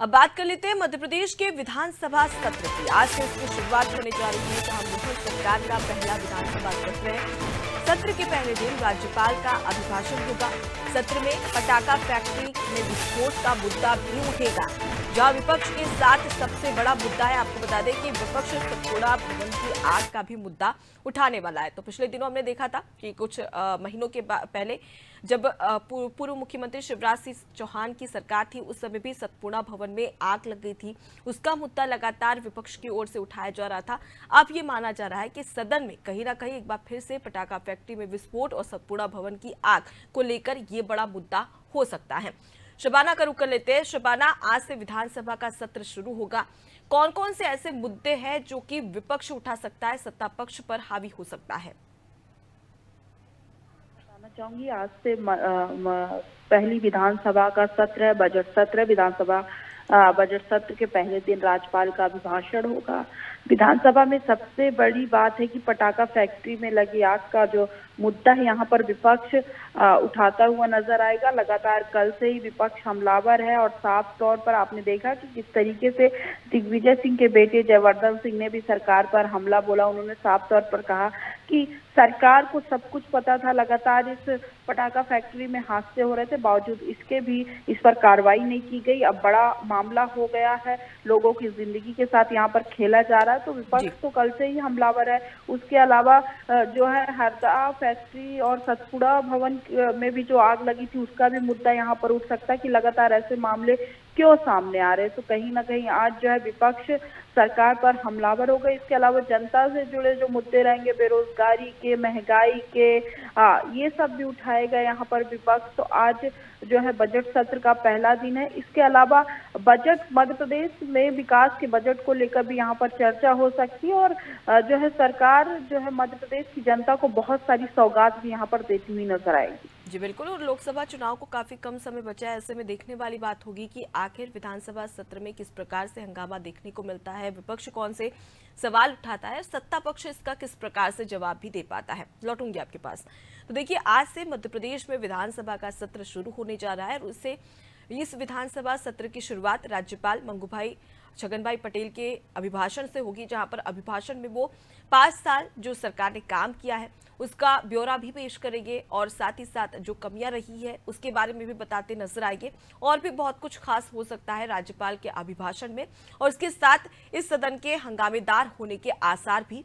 अब बात कर लेते हैं मध्य प्रदेश के विधानसभा सत्र की। आज से इसकी शुरुआत होने जा रही है जहाँ मोहन सरकार का पहला विधानसभा सत्र है। सत्र के पहले दिन राज्यपाल का अभिभाषण होगा। सत्र में पटाखा फैक्ट्री में विस्फोट का मुद्दा भी उठेगा। जहाँ विपक्ष के साथ सबसे बड़ा मुद्दा है। आपको बता दें कि विपक्ष सतपुड़ा भवन की आग का भी मुद्दा उठाने वाला है। तो पिछले दिनों हमने देखा था कि कुछ अ, महीनों के पहले जब पूर्व मुख्यमंत्री शिवराज सिंह चौहान की सरकार थी उस समय भी सतपुड़ा भवन में आग लग गई थी। उसका मुद्दा लगातार विपक्ष की ओर से उठाया जा रहा था। अब ये माना जा रहा है कि सदन में कहीं ना कहीं एक बार फिर से पटाखा फैक्ट्री में विस्फोट और सतपुड़ा भवन की आग को लेकर ये बड़ा मुद्दा हो सकता है। शबाना का रुख कर लेते हैं। शबाना आज से विधानसभा का सत्र शुरू होगा। कौन कौन से ऐसे मुद्दे हैं जो कि विपक्ष उठा सकता है सत्ता पक्ष पर हावी हो सकता है? चाहूँगी आज से म, म, पहली विधानसभा का सत्र है बजट सत्र है। विधानसभा बजट सत्र के पहले दिन राज्यपाल का अभिभाषण होगा। विधानसभा में सबसे बड़ी बात है कि पटाखा फैक्ट्री में लगी आग का जो मुद्दा यहाँ पर विपक्ष उठाता हुआ नज़र आएगा। लगातार कल से ही विपक्ष हमलावर है और साफ़ तौर पर आपने देखा कि किस तरीके से दिग्विजय सिंह के बेटे जयवर्धन सिंह ने भी सरकार पर हमला बोला। उन्होंने साफ़ तौर पर कहा कि सरकार को सब कुछ पता था। लगातार इस पटाखा फैक्ट्री में हादसे हो रहे थे बावजूद इसके भी इस पर कार्रवाई नहीं की गई। अब बड़ा मामला हो गया है लोगों की ज़िंदगी के साथ यहाँ पर खेला जा रहा है। तो विपक्ष तो कल से ही हमलावर है। उसके अलावा जो है हरदा फैक्ट्री और सतपुड़ा भवन में भी जो आग लगी थी, उसका भी मुद्दा यहाँ पर उठ सकता है कि लगातार ऐसे मामले क्यों सामने आ रहे? हैं तो कहीं ना कहीं आज जो है विपक्ष सरकार पर हमलावर हो गए। इसके अलावा जनता से जुड़े जो मुद्दे रहेंगे बेरोजगारी के महँगाई के आ, ये सब भी उठाए गए यहाँ पर विपक्ष। तो आज जो है बजट सत्र का पहला दिन है। इसके अलावा बजट मध्य प्रदेश में विकास के बजट को लेकर भी यहाँ पर चर्चा हो सकती है और जो है सरकार जो है मध्य प्रदेश की जनता को बहुत सारी सौगात भी यहाँ पर देती हुई नज़र आएगी। जी, बिल्कुल, और लोकसभा चुनाव को काफ़ी कम समय बचा है। ऐसे में देखने वाली बात होगी कि आखिर विधानसभा सत्र में किस प्रकार से हंगामा देखने को मिलता है, विपक्ष कौन से सवाल उठाता है सत्ता पक्ष इसका किस प्रकार से जवाब भी दे पाता है। लौटूँगी आपके पास। तो देखिए, आज से मध्य प्रदेश में विधानसभा का सत्र शुरू होने जा रहा है और उससे इस विधानसभा सत्र की शुरुआत राज्यपाल मंगूभाई छगनभाई पटेल के अभिभाषण से होगी, जहाँ पर अभिभाषण में वो पाँच साल जो सरकार ने काम किया है, उसका ब्यौरा भी पेश करेंगे और साथ ही साथ जो कमियाँ रही है, उसके बारे में भी बताते नज़र आएँगे। और भी बहुत कुछ खास हो सकता है राज्यपाल के अभिभाषण में और इसके साथ इस सदन के हंगामेदार होने के आसार भी